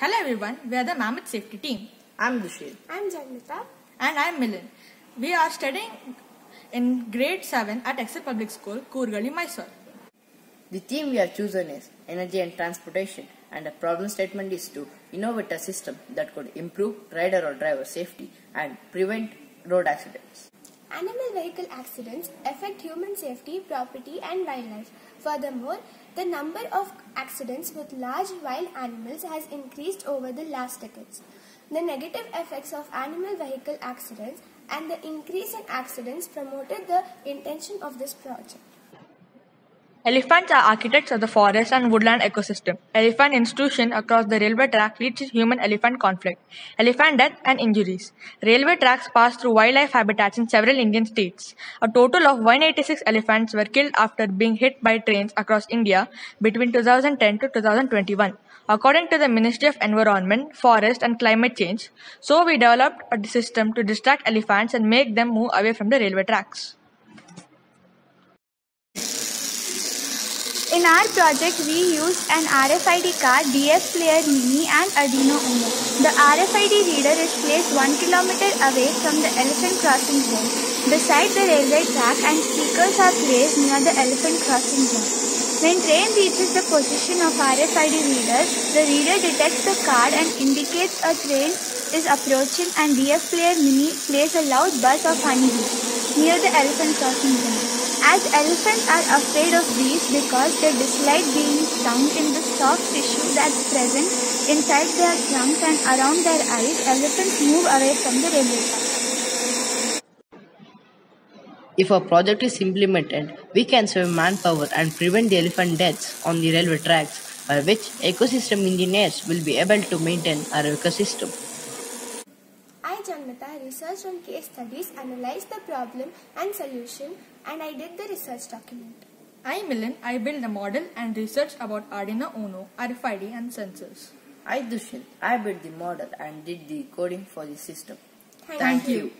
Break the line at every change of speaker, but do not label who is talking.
Hello everyone, we are the Mammoth Safety Team
I'm Dushil.
I'm Janmitha.
and I am Milan. We are studying in grade 7 at Excel Public School, Kooragalli, Mysore.
The theme we have chosen is energy and transportation, and the problem statement is to innovate a system that could improve rider or driver safety and prevent road accidents.
Animal vehicle accidents affect human safety, property, and wildlife. Furthermore, the number of accidents with large wild animals has increased over the last decades. The negative effects of animal vehicle accidents and the increase in accidents promoted the intention of this project.
Elephants are architects of the forest and woodland ecosystem. Elephant intrusion across the railway track leads to human-elephant conflict, elephant death and injuries. Railway tracks pass through wildlife habitats in several Indian states. A total of 186 elephants were killed after being hit by trains across India between 2010 to 2021. According to the Ministry of Environment, Forest and Climate Change, so we developed a system to distract elephants and make them move away from the railway tracks.
In our project, we used an RFID card, DF Player Mini and Arduino Uno. The RFID reader is placed 1 kilometer away from the elephant crossing zone, beside the railway track and speakers are placed near the elephant crossing zone. When train reaches the position of RFID reader, the reader detects the card and indicates a train is approaching and DF Player Mini plays a loud buzz of honeybees near the elephant crossing zone. As elephants are afraid of bees because they dislike being stung in the soft tissue that's present inside their trunks and around their eyes, elephants move away from the railway.
If a project is implemented, we can save manpower and prevent the elephant deaths on the railway tracks, by which ecosystem engineers will be able to maintain our ecosystem.
I, Janmitha, researched on case studies, analyzed the problem and solution, and I did the research document.
I, Milan, I built a model and researched about Arduino Uno, RFID and sensors.
I, Dushil, I built the model and did the coding for the system.
Thank,
Thank you.